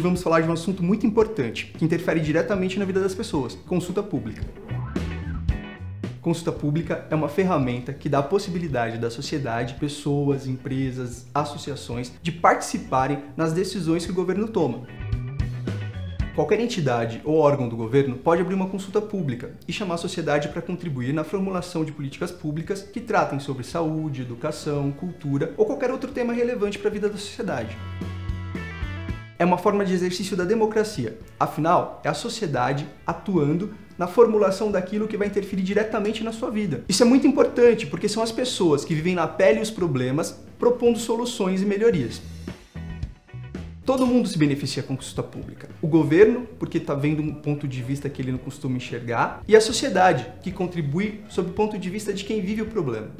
vamos falar de um assunto muito importante, que interfere diretamente na vida das pessoas: consulta pública. Consulta pública é uma ferramenta que dá a possibilidade da sociedade, pessoas, empresas, associações, de participarem nas decisões que o governo toma. Qualquer entidade ou órgão do governo pode abrir uma consulta pública e chamar a sociedade para contribuir na formulação de políticas públicas que tratem sobre saúde, educação, cultura ou qualquer outro tema relevante para a vida da sociedade. É uma forma de exercício da democracia, afinal, é a sociedade atuando na formulação daquilo que vai interferir diretamente na sua vida. Isso é muito importante porque são as pessoas que vivem na pele os problemas propondo soluções e melhorias. Todo mundo se beneficia com consulta pública. O governo, porque está vendo um ponto de vista que ele não costuma enxergar, e a sociedade, que contribui sob o ponto de vista de quem vive o problema.